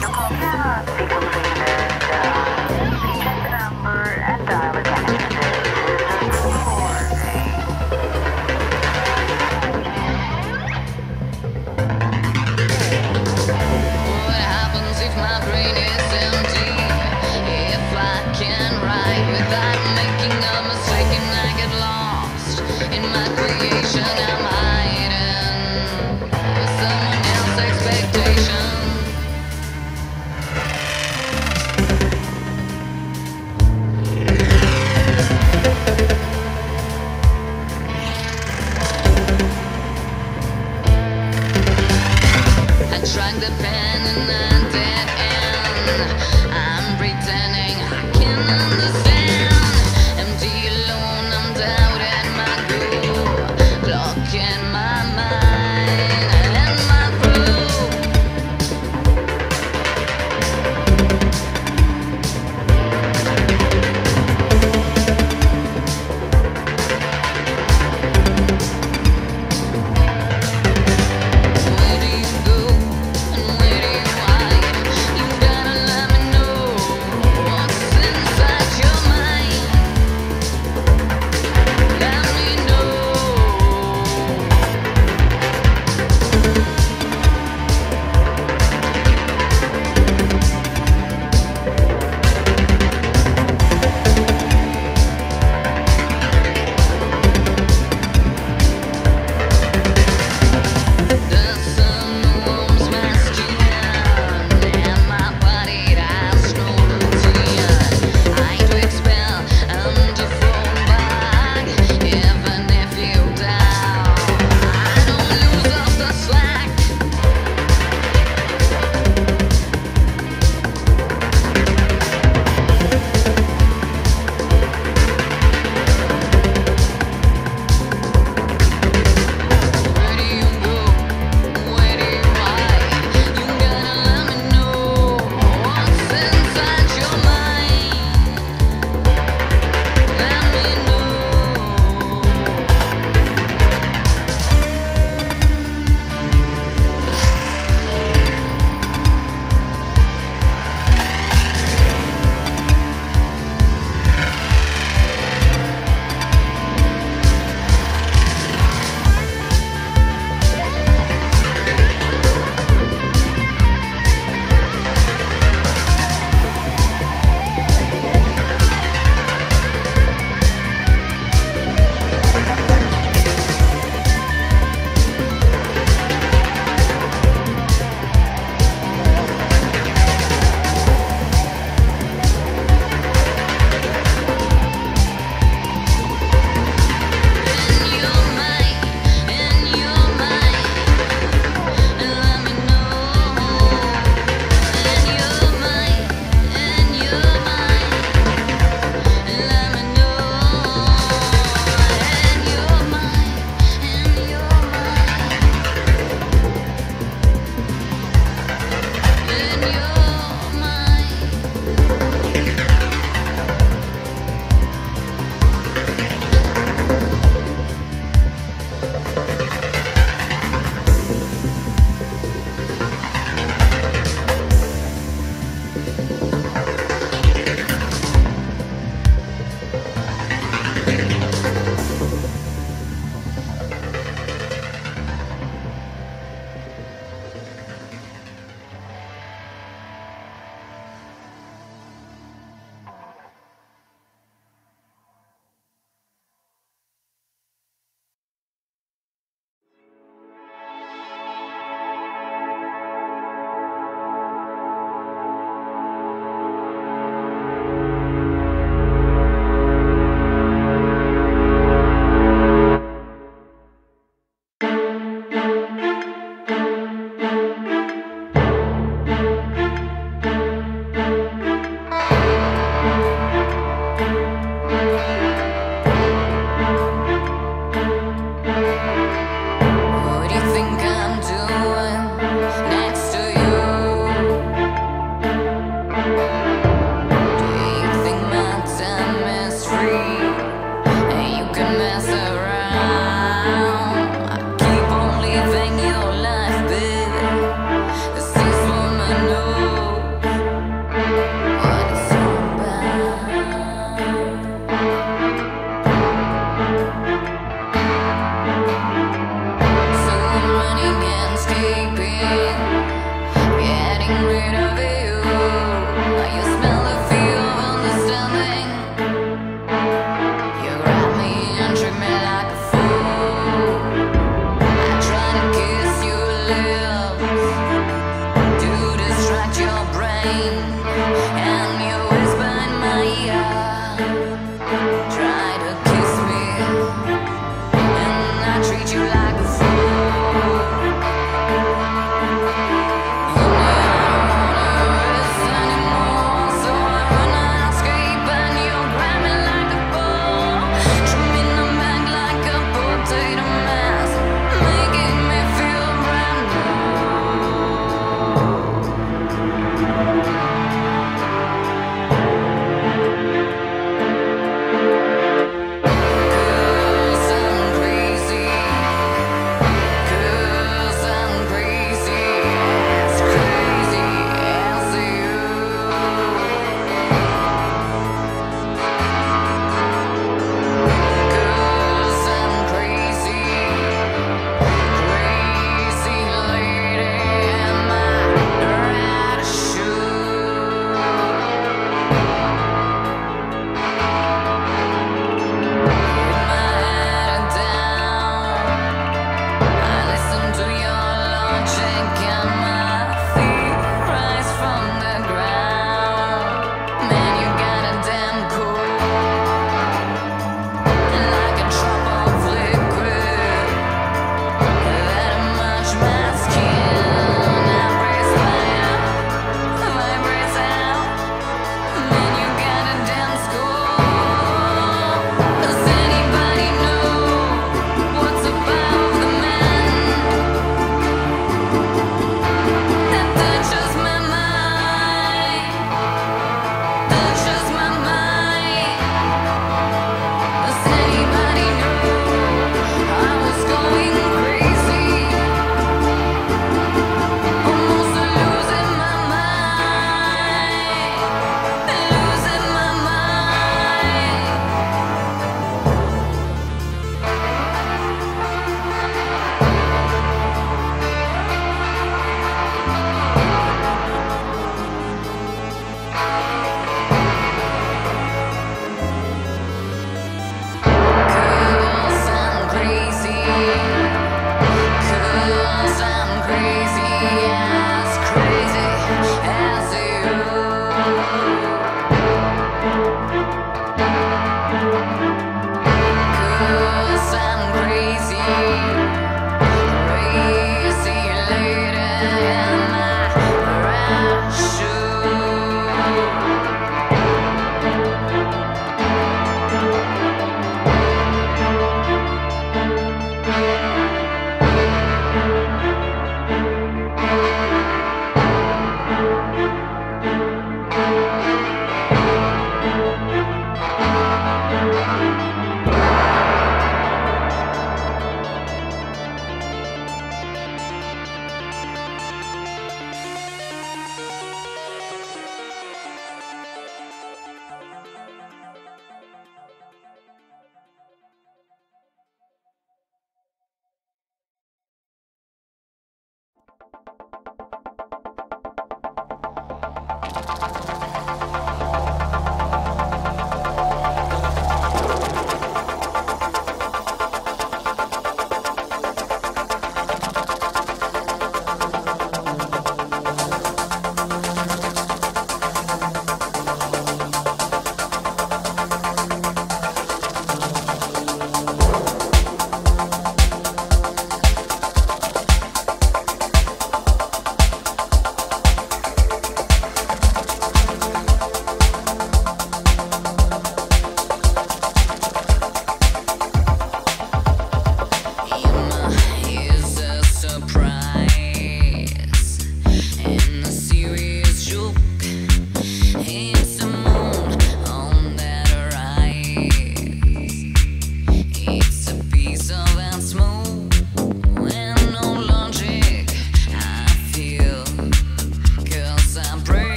有股票啊被坑